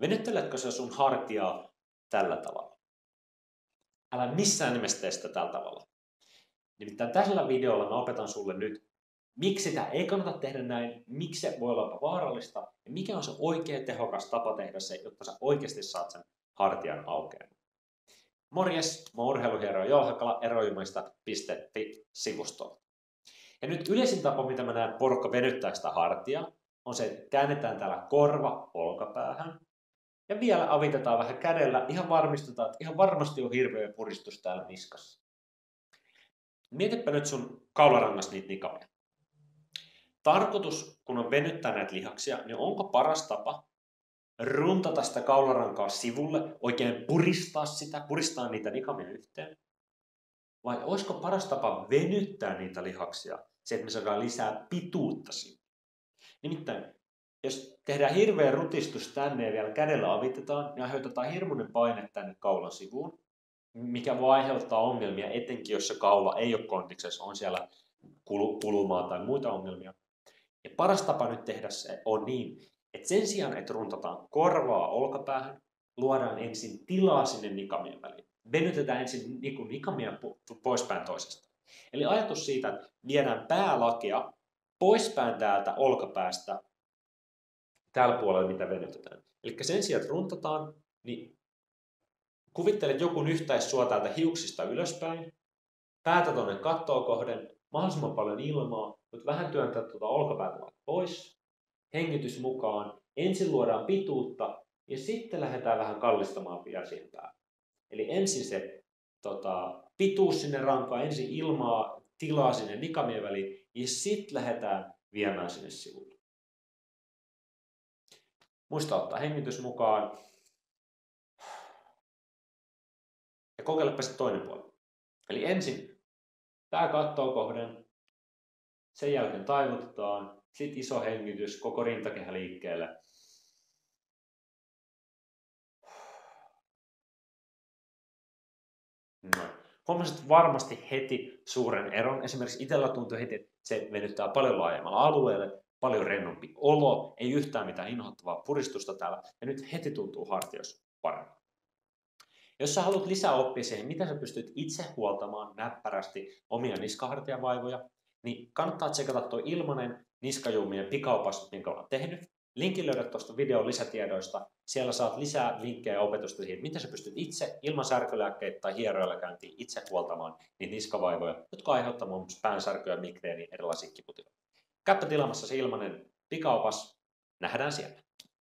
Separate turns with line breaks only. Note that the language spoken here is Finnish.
Venytteletkö sä sun hartiaa tällä tavalla? Älä missään nimessä tee sitä tällä tavalla. Nimittäin tällä videolla mä opetan sulle nyt, miksi sitä ei kannata tehdä näin, miksi se voi olla vaarallista ja mikä on se oikea tehokas tapa tehdä se, jotta sä oikeasti saat sen hartian aukeamaan. Morjes, mä oon urheiluhiero Jouhakala erojumaista.fi sivustolta. Ja nyt yleisin tapa, mitä mä näen porukka venyttää sitä hartia, on se, että käännetään täällä korva olkapäähän. Ja vielä avitetaan vähän kädellä, ihan varmistetaan, että ihan varmasti on hirveä puristus täällä niskassa. Mietipä nyt sun kaularangasta niitä nikamia. Tarkoitus, kun on venyttää näitä lihaksia, niin onko paras tapa runtata sitä kaularankaa sivulle, oikein puristaa sitä, puristaa niitä nikamia yhteen? Vai olisiko paras tapa venyttää niitä lihaksia, se, että me saadaan lisää pituutta sinne? Nimittäin, jos tehdään hirveä rutistus tänne ja vielä kädellä avitetaan, niin aiheutetaan hirmuinen paine tänne kaulan sivuun, mikä voi aiheuttaa ongelmia, etenkin jos se kaula ei ole kondiksessa, on siellä kulumaa tai muita ongelmia. Ja paras tapa nyt tehdä se on niin, että sen sijaan, että runtataan korvaa olkapäähän, luodaan ensin tilaa sinne nikamien väliin. Venytetään ensin nikamia poispäin toisesta. Eli ajatus siitä, että viedään päälakea poispäin täältä olkapäästä tällä puolella, mitä venytetään. Eli sen sijaan, että runtataan, niin kuvittele, että joku nyhtäisi sua täältä hiuksista ylöspäin, päätä tuonne kattoa kohden, mahdollisimman paljon ilmaa, mutta vähän työntää tuota olkapäätä pois, hengitys mukaan, ensin luodaan pituutta ja sitten lähdetään vähän kallistamaan vielä siihen päälle. Eli ensin se tota, pituus sinne rankaan, ensin ilmaa, tilaa sinne nikamien väliin ja sitten lähdetään viemään sinne sivulle. Muista ottaa hengitys mukaan. Ja kokeilepa sitten toinen puoli. Eli ensin pää kattoo kohden, sen jälkeen taivutetaan, sitten iso hengitys, koko rintakehä liikkeelle. Noin. Huomasit varmasti heti suuren eron. Esimerkiksi itsellä tuntui heti, että se venyttää paljon laajemmalle alueelle, paljon rennompi olo, ei yhtään mitään inhottavaa puristusta täällä, ja nyt heti tuntuu hartiossa paremmin. Jos sä haluat lisää oppia siihen, miten sä pystyt itse huoltamaan näppärästi omia niskahartiavaivoja, niin kannattaa tsekata tuo ilmanen niskajuumien pikaupas, minkä olen tehnyt. Linkin löydät tuosta videon lisätiedoista. Siellä saat lisää linkkejä ja opetusta siihen, miten sä pystyt itse ilman särkylääkkeitä tai hieroilla käyntiin itse huoltamaan niitä niskavaivoja, jotka aiheuttavat muun muassa päänsärkyä, migreeni, erilaisia kiputiloja. Käppä tilaamassa se ilmanen pikaupas. Nähdään siellä.